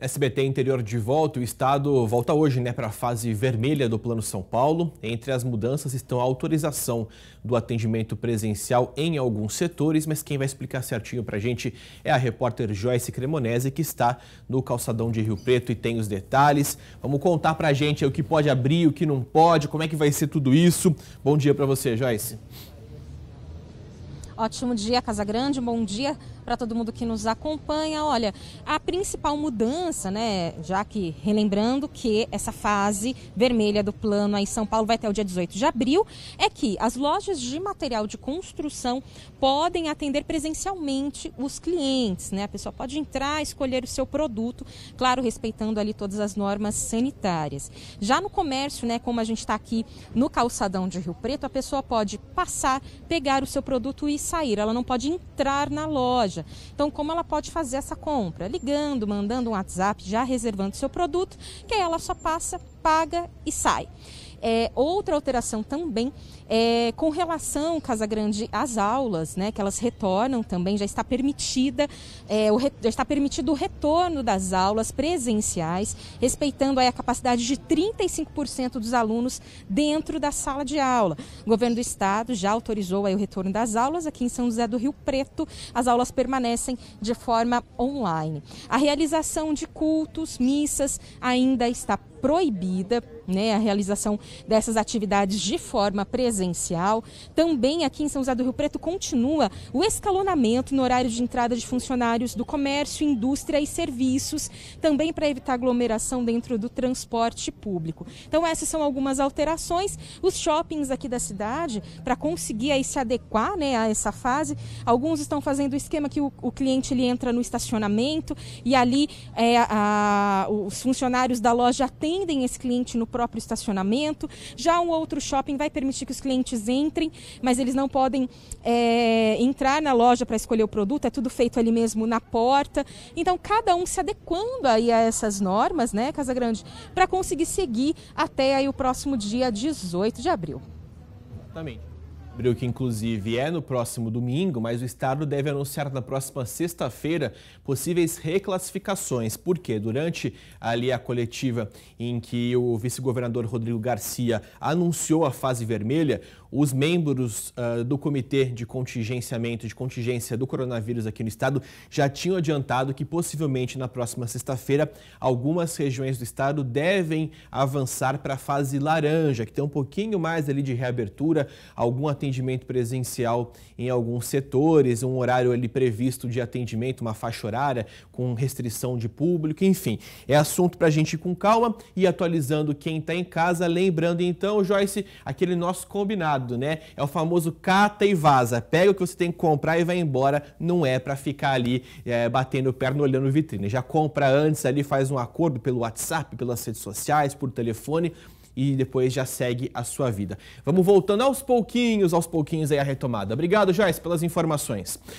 SBT Interior de volta, o estado volta hoje né, para a fase vermelha do Plano São Paulo. Entre as mudanças estão a autorização do atendimento presencial em alguns setores, mas quem vai explicar certinho para a gente é a repórter Joyce Cremonese, que está no calçadão de Rio Preto e tem os detalhes. Vamos contar para a gente o que pode abrir, o que não pode, como é que vai ser tudo isso. Bom dia para você, Joyce. Ótimo dia, Casa Grande. Bom dia para todo mundo que nos acompanha. Olha, a principal mudança, né, já que relembrando que essa fase vermelha do plano aí em São Paulo vai até o dia 18 de abril, é que as lojas de material de construção podem atender presencialmente os clientes, né? A pessoa pode entrar, escolher o seu produto, claro, respeitando ali todas as normas sanitárias. Já no comércio, né, como a gente está aqui no calçadão de Rio Preto, a pessoa pode passar, pegar o seu produto e sair. Ela não pode entrar na loja. Então, como ela pode fazer essa compra? Ligando, mandando um WhatsApp, já reservando seu produto, que aí ela só passa, paga e sai. É, outra alteração também é, com relação, Casa Grande, às aulas, né, que elas retornam também, já está permitida, é, o, já está permitido o retorno das aulas presenciais, respeitando aí a capacidade de 35% dos alunos dentro da sala de aula. O governo do estado já autorizou aí o retorno das aulas aqui em São José do Rio Preto. As aulas permanecem de forma online. A realização de cultos, missas ainda está proibida né, a realização dessas atividades de forma presencial. Também aqui em São José do Rio Preto continua o escalonamento no horário de entrada de funcionários do comércio, indústria e serviços, também para evitar aglomeração dentro do transporte público. Então essas são algumas alterações. Os shoppings aqui da cidade, para conseguir aí se adequar né, a essa fase, alguns estão fazendo o esquema que o, o cliente ele entra no estacionamento e ali é, a, os funcionários da loja atendem atendem esse cliente no próprio estacionamento. Já um outro shopping vai permitir que os clientes entrem, mas eles não podem é, entrar na loja para escolher o produto, é tudo feito ali mesmo na porta. Então, cada um se adequando aí a essas normas, né, Casa Grande, para conseguir seguir até aí o próximo dia 18 de abril. Exatamente. Abril que inclusive é no próximo domingo, mas o Estado deve anunciar na próxima sexta-feira possíveis reclassificações, porque durante ali a coletiva em que o vice-governador Rodrigo Garcia anunciou a fase vermelha, os membros uh, do Comitê de Contingenciamento, de Contingência do Coronavírus aqui no Estado já tinham adiantado que possivelmente na próxima sexta-feira algumas regiões do Estado devem avançar para a fase laranja, que tem um pouquinho mais ali de reabertura, algum atendimento presencial em alguns setores, um horário ali previsto de atendimento, uma faixa horária com restrição de público, enfim. É assunto para a gente ir com calma e atualizando quem está em casa. Lembrando então, Joyce, aquele nosso combinado, né? É o famoso cata e vaza. Pega o que você tem que comprar e vai embora. Não é para ficar ali é, batendo perna olhando vitrine. Já compra antes ali, faz um acordo pelo WhatsApp, pelas redes sociais, por telefone e depois já segue a sua vida. Vamos voltando aos pouquinhos, aos pouquinhos aí a retomada. Obrigado, Joyce, pelas informações.